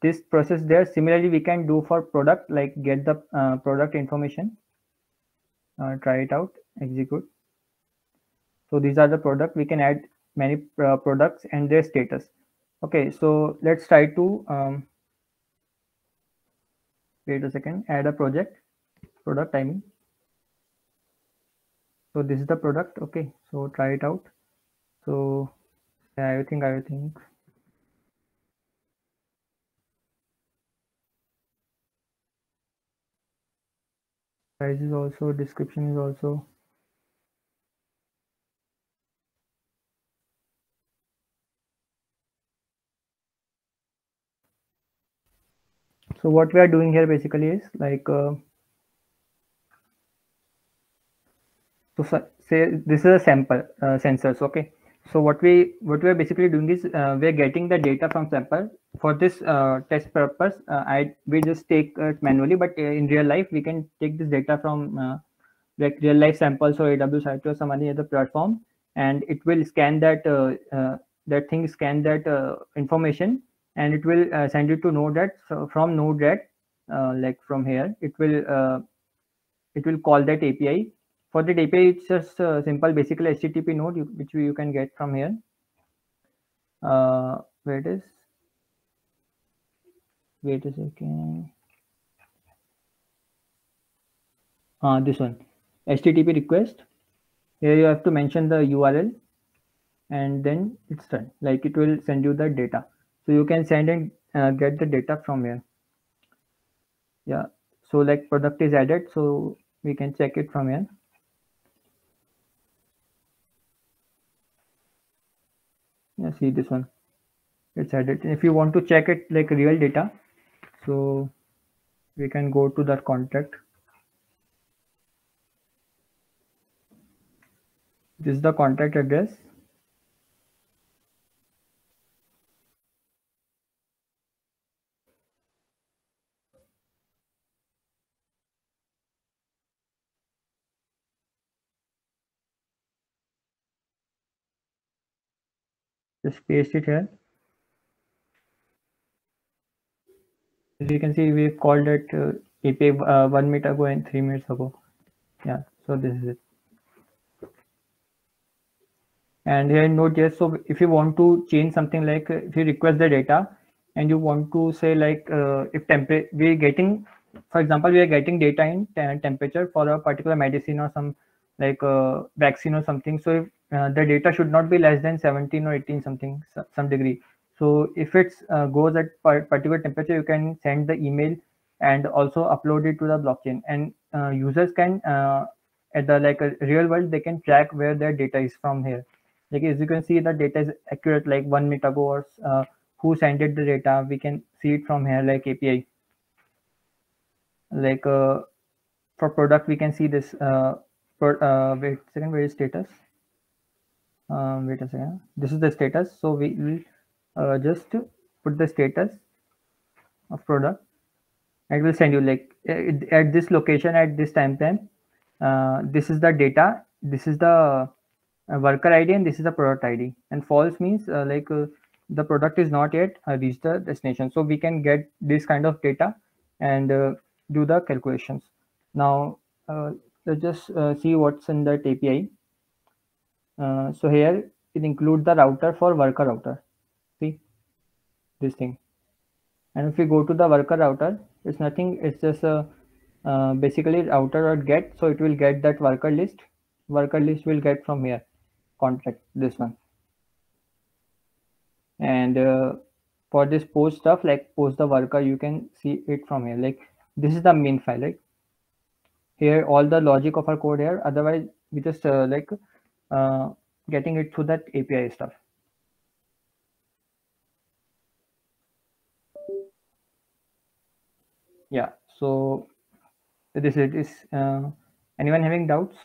this process there similarly we can do for product like get the uh, product information uh, try it out execute. So these are the product. We can add many uh, products and their status. Okay so let's try to um, wait a second add a project product mean so this is the product. Okay so try it out. So I think I think price is also description is also. So what we are doing here basically is like uh, so say this is a sample uh, sensors okay so what we what we are basically doing is uh, we're getting the data from sample for this uh, test purpose uh, i we just take it manually but uh, in real life we can take this data from uh, like real life samples or aws site or some other platform and it will scan that that thing scan that information and it will uh, send it to node-RED. So from node-RED, uh, like from here, it will uh, it will call that API. For that API, it's just simple, basically HTTP node, you, which you can get from here. Uh, where it is? Wait a second. Uh, this one, HTTP request. Here you have to mention the URL and then it's done. Like it will send you the data so you can send and uh, get the data from here yeah so like product is added so we can check it from here yeah see this one. It's added. If you want to check it like real data so we can go to that contract. This is the contract address just paste it here. As you can see we called it uh, API uh, one minute ago and three minutes ago. Yeah so this is it. And here in node.js so if you want to change something like uh, if you request the data and you want to say like uh, if temperature we're getting for example we are getting data in temperature for a particular medicine or some like uh, vaccine or something. So if uh, the data should not be less than 17 or 18 something some degree. So if it uh, goes at particular temperature you can send the email and also upload it to the blockchain. And uh, users can uh, at the like a real world they can track where their data is from here. Like as you can see the data is accurate like one minute ago or uh, who sent it the data we can see it from here like api like uh, for product we can see this uh, for wait second where is status um, wait a second this is the status so we will uh, just put the status of product it will send you like at this location at this time time uh, this is the data this is the a worker ID and this is the product ID. And false means uh, like uh, the product is not yet uh, reached the destination. So we can get this kind of data and uh, do the calculations. Now uh, let's just uh, see what's in that API. Uh, so here it includes the router for worker router. See this thing. And if we go to the worker router, it's nothing. It's just a uh, basically router get. So it will get that worker list. Worker list will get from here. Contract this one. And uh, for this post stuff like post the worker, you can see it from here. Like this is the main file. Right here, all the logic of our code here. Otherwise, we just uh, like uh, getting it through that API stuff. Yeah, so this it is. Uh, anyone having doubts?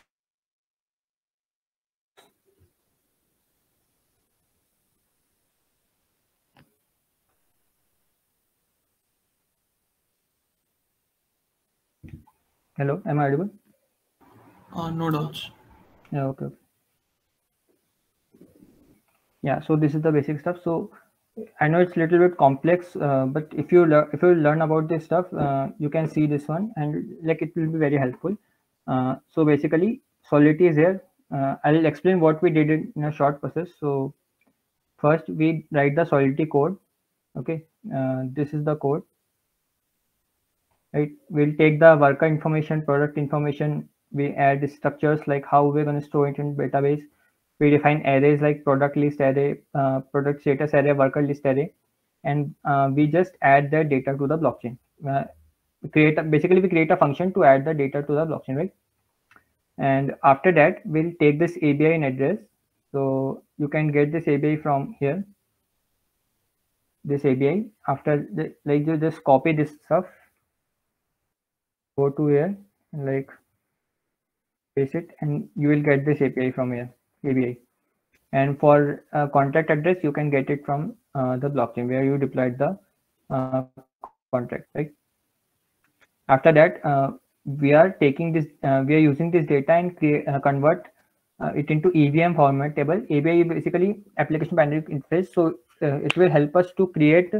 Hello, am I audible? Uh, no doubts. Yeah, okay. Yeah, so this is the basic stuff. So I know it's a little bit complex, uh, but if you if you learn about this stuff, uh, you can see this one and like it will be very helpful. Uh, so basically, Solidity is here. Uh, I'll explain what we did in, in a short process. So first we write the Solidity code. Okay, uh, this is the code. Right, we'll take the worker information, product information. We add structures like how we're going to store it in database we define arrays like product list array, uh, product status array, worker list array, and uh, we just add the data to the blockchain. Uh, we create a, basically we create a function to add the data to the blockchain, right? And after that, we'll take this ABI in address. So you can get this ABI from here. This ABI after the, like you just copy this stuff, go to here and like paste it, and you will get this API from here. ABI. And for uh, contract address, you can get it from uh, the blockchain where you deployed the uh, contract, right? After that, uh, we are taking this, uh, we are using this data and create, uh, convert it into EVM format table. ABI basically application binary interface. So it will help us to create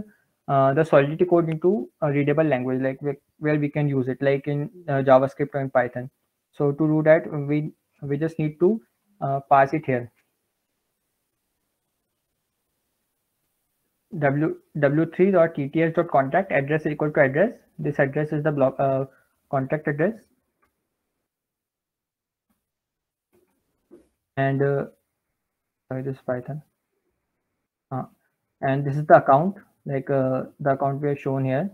the Solidity code into a readable language, like where we can use it, like in JavaScript or in Python. So to do that, we we just need to pass it here. W w3 dot tts dot contact address is equal to address. This address is the block uh, contact address. And uh, sorry, this Python. Uh, and this is the account, like uh, the account we have shown here,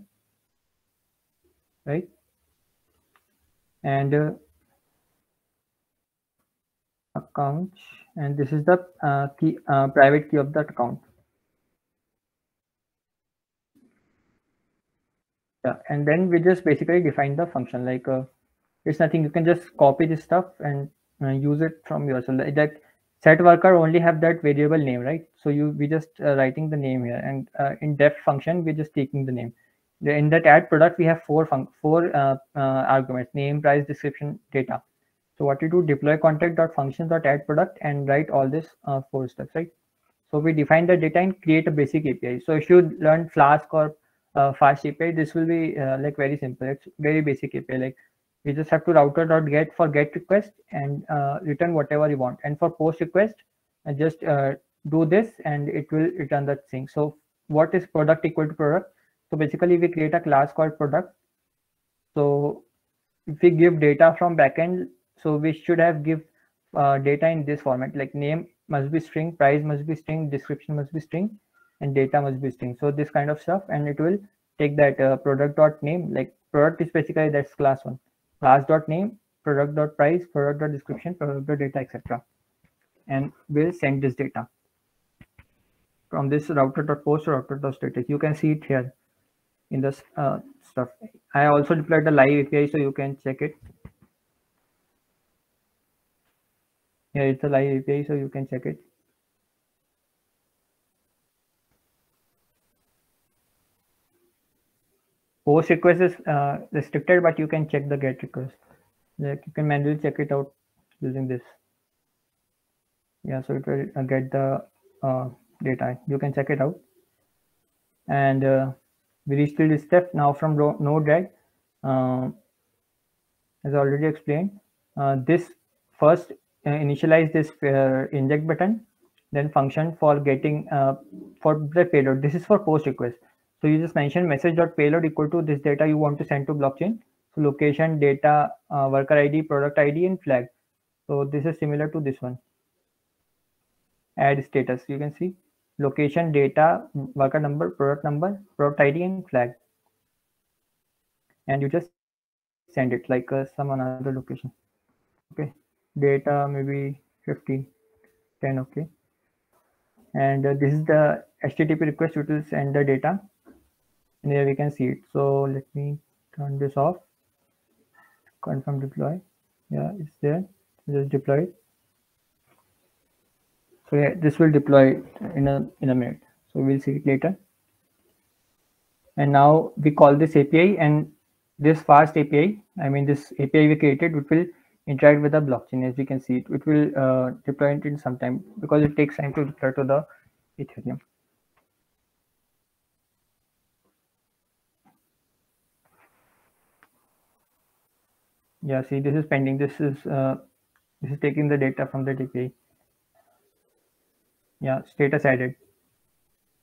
right? And uh, account and this is the uh, key uh, private key of that account. Yeah and then we just basically define the function like uh, it's nothing you can just copy this stuff and uh, use it from yourself. That set worker only have that variable name right? So you we just uh, writing the name here and uh, in def function we're just taking the name. In that add product we have four four arguments name price description data so what you do, deploy contact.functions.add product and write all this uh, four steps, right? So we define the data and create a basic API. So if you learn Flask or uh, Fast API, this will be uh, like very simple. It's very basic API. Like you just have to router.get for get request and uh, return whatever you want. And for post request, uh, just uh, do this and it will return that thing. So what is product equal to product? So basically we create a class called product. So if we give data from backend so we should have give uh, data in this format like name must be string, price must be string, description must be string, and data must be string. So this kind of stuff, and it will take that uh, product dot name like product is basically that's class one, class dot name, product dot price, product dot description, product dot data, etc. And we'll send this data from this router dot post router dot status. You can see it here in this uh, stuff. I also deployed the live API, so you can check it. Yeah, it's a live API, so you can check it. Post request is uh, restricted, but you can check the get request. Like you can manually check it out using this. yeah so it will uh, get the uh, data you can check it out and uh, we reached to this step now from ro- node-RED uh, as already explained uh, this first initialize this uh, inject button then function for getting uh, for the payload. This is for post request. So you just mention message dot payload equal to this data you want to send to blockchain. So location data uh, worker id product id and flag. So this is similar to this one. Add status you can see. Location data worker number product number product id and flag. And you just send it like uh, some another location. Okay data maybe 50 10 okay. And uh, this is the http request which will send the data. And here we can see it. So let me turn this off. Confirm deploy. Yeah it's there. Just deploy it. So yeah this will deploy in a in a minute. So we'll see it later. And now we call this api and this fast api i mean this api we created it will interact with the blockchain. As we can see it it will uh, deploy it in some time because it takes time to deploy to the ethereum. Yeah see this is pending. This is uh, this is taking the data from the api yeah status added.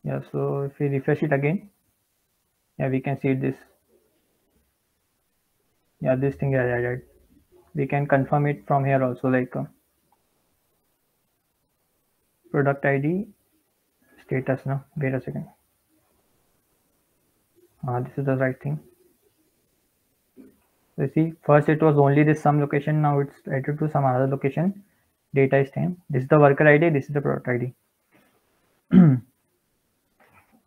Yeah so if we refresh it again yeah we can see this. Yeah this thing is added we can confirm it from here also like uh, product id status now wait a second. Ah this is the right thing. So see first it was only this some location now it's added to some other location. Data is same. This is the worker id this is the product id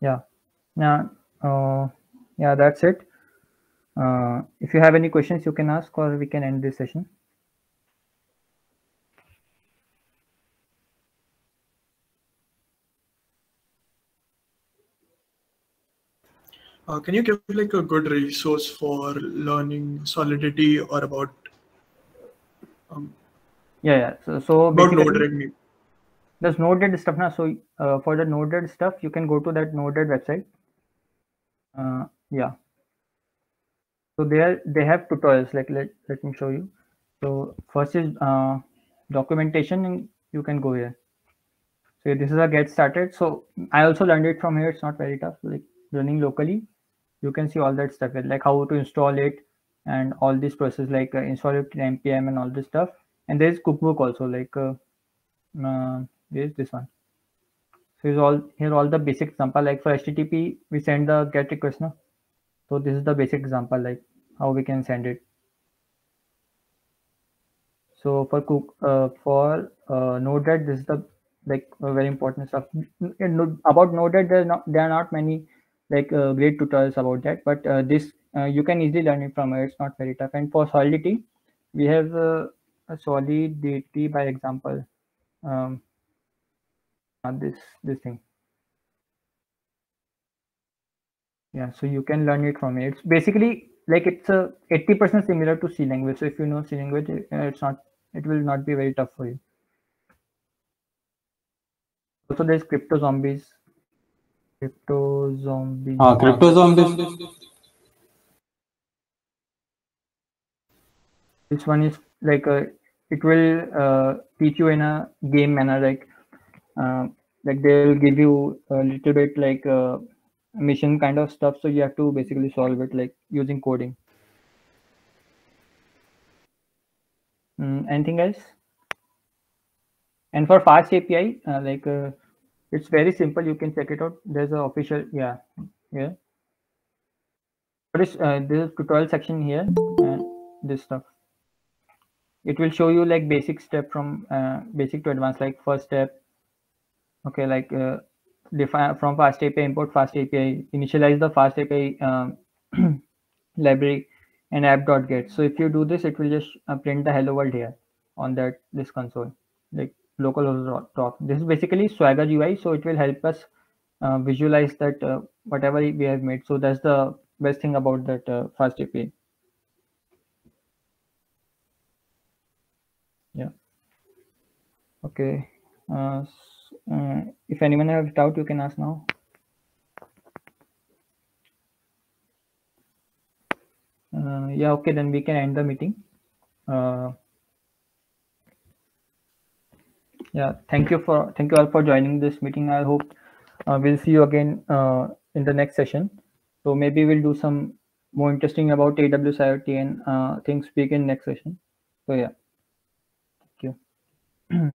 yeah. Now uh, yeah that's it uh, if you have any questions you can ask or we can end this session. Uh, can you give like a good resource for learning Solidity or about um, yeah yeah. So, so about maybe? there's node-RED stuff now. So uh, for the node-RED stuff you can go to that node-RED website. Uh, yeah so there they have tutorials like let, let me show you. So first is uh, documentation and you can go here. So this is a get started. So i also learned it from here. It's not very tough like running locally. You can see all that stuff like how to install it and all this process like uh, install it in npm and all this stuff. And there's cookbook also like uh, uh, this one. So here's all here all the basic example like for http we send the get request now so this is the basic example like how we can send it. So for cook uh, for uh, node-RED this is the like very important stuff. About node-RED there are not there are not many like uh, great tutorials about that but uh, this uh, you can easily learn it from here. It's not very tough. And for solidity we have uh, a solidity by example. Um, uh, this this thing yeah so you can learn it from here it's basically like it's a 80 percent similar to c language. So if you know c language uh, it's not it will not be very tough for you. Also there's crypto zombies. Crypto zombies. Uh, crypto zombies. this one is like a it will uh, teach you in a game manner like uh, like they'll give you a little bit like uh, mission kind of stuff so you have to basically solve it like using coding. Mm, anything else? And for fast api uh, like uh, it's very simple. You can check it out. There's a official yeah yeah this uh, this tutorial section here and this stuff. It will show you like basic step from uh, basic to advanced like first step. Okay like uh, define from fast api import fast api initialize the fast api um, library and app.get so if you do this it will just uh, print the hello world here on that this console like localhost top this is basically swagger ui so it will help us uh, visualize that uh, whatever we have made. So that's the best thing about that uh, fast api yeah. Okay. Uh, uh, if anyone has doubt, you can ask now. Uh, yeah, okay, then we can end the meeting. Uh, yeah, thank you for thank you all for joining this meeting. I hope uh, we'll see you again uh, in the next session. So maybe we'll do some more interesting about AWS IoT and uh, ThingSpeak in next session. So yeah, thank you.